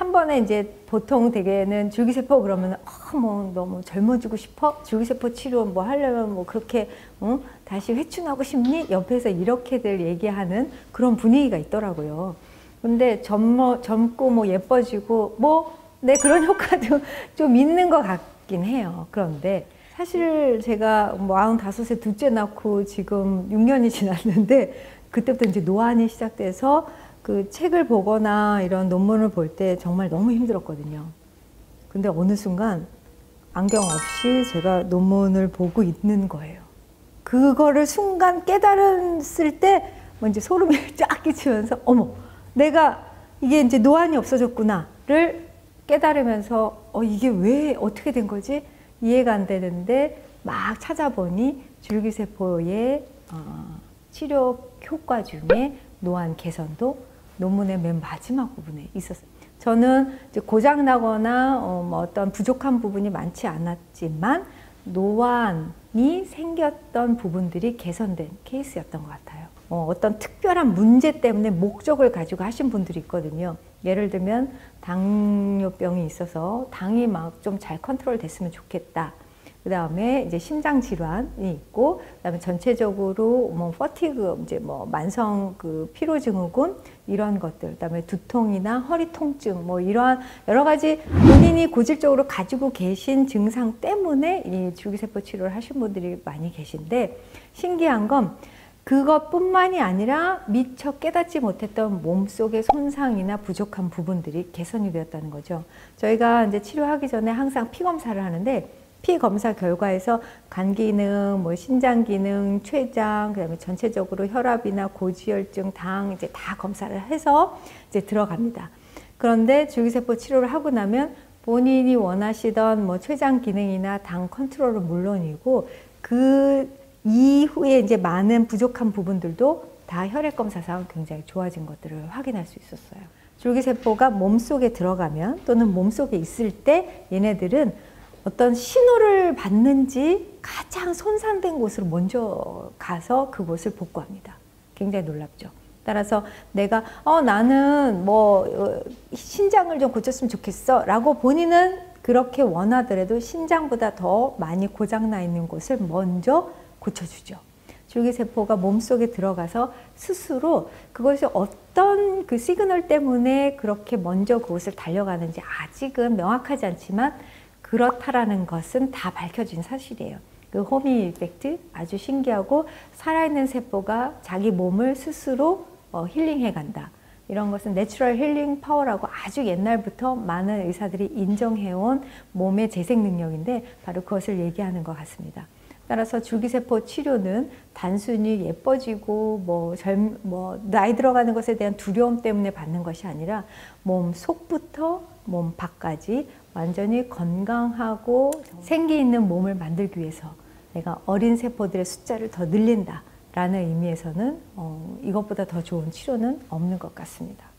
한 번에 이제 보통 대개는 줄기세포 그러면 어, 뭐 너무 젊어지고 싶어? 줄기세포 치료 뭐 하려면 뭐 그렇게 어? 다시 회춘하고 싶니? 옆에서 이렇게들 얘기하는 그런 분위기가 있더라고요. 근데 젊어, 젊고 뭐 예뻐지고 뭐 네, 그런 효과도 좀 있는 것 같긴 해요. 그런데 사실 제가 뭐 95세 둘째 낳고 지금 6년이 지났는데 그때부터 이제 노안이 시작돼서 그 책을 보거나 이런 논문을 볼 때 정말 너무 힘들었거든요. 근데 어느 순간 안경 없이 제가 논문을 보고 있는 거예요. 그거를 순간 깨달았을 때 먼저 소름이 쫙 끼치면서 어머 내가 이게 이제 노안이 없어졌구나를 깨달으면서 어 이게 왜 어떻게 된 거지 이해가 안 되는데 막 찾아보니 줄기세포의 어, 치료 효과 중에 노안 개선도 논문의 맨 마지막 부분에 있었어요. 저는 고장 나거나 어, 뭐 어떤 부족한 부분이 많지 않았지만 노안이 생겼던 부분들이 개선된 케이스였던 것 같아요. 어, 어떤 특별한 문제 때문에 목적을 가지고 하신 분들이 있거든요. 예를 들면 당뇨병이 있어서 당이 막 좀 잘 컨트롤 됐으면 좋겠다. 그 다음에 이제 심장 질환이 있고, 그 다음에 전체적으로 뭐 퍼티그, 이제 뭐 만성 그 피로 증후군 이런 것들, 그 다음에 두통이나 허리 통증 뭐 이러한 여러 가지 본인이 고질적으로 가지고 계신 증상 때문에 이 줄기세포 치료를 하신 분들이 많이 계신데 신기한 건 그것뿐만이 아니라 미처 깨닫지 못했던 몸속의 손상이나 부족한 부분들이 개선이 되었다는 거죠. 저희가 이제 치료하기 전에 항상 피 검사를 하는데 피 검사 결과에서 간 기능, 뭐 신장 기능, 췌장, 그다음에 전체적으로 혈압이나 고지혈증, 당 이제 다 검사를 해서 이제 들어갑니다. 그런데 줄기세포 치료를 하고 나면 본인이 원하시던 뭐 췌장 기능이나 당 컨트롤은 물론이고 그 이후에 이제 많은 부족한 부분들도 다 혈액 검사상 굉장히 좋아진 것들을 확인할 수 있었어요. 줄기세포가 몸속에 들어가면 또는 몸속에 있을 때 얘네들은 어떤 신호를 받는지 가장 손상된 곳으로 먼저 가서 그곳을 복구합니다. 굉장히 놀랍죠. 따라서 내가 어 나는 뭐 어, 신장을 좀 고쳤으면 좋겠어라고 본인은 그렇게 원하더라도 신장보다 더 많이 고장 나 있는 곳을 먼저 고쳐주죠. 줄기세포가 몸속에 들어가서 스스로 그것이 어떤 그 시그널 때문에 그렇게 먼저 그곳을 달려가는지 아직은 명확하지 않지만 그렇다라는 것은 다 밝혀진 사실이에요. 그 homing effect 아주 신기하고 살아있는 세포가 자기 몸을 스스로 어, healing해 간다. 이런 것은 natural healing power라고 아주 옛날부터 많은 의사들이 인정해온 몸의 재생 능력인데 바로 그것을 얘기하는 것 같습니다. 따라서 줄기세포 치료는 단순히 예뻐지고 뭐, 젊, 뭐 나이 들어가는 것에 대한 두려움 때문에 받는 것이 아니라 몸 속부터 몸 밖까지 완전히 건강하고 생기 있는 몸을 만들기 위해서 내가 어린 세포들의 숫자를 더 늘린다 라는 의미에서는 어, 이것보다 더 좋은 치료는 없는 것 같습니다.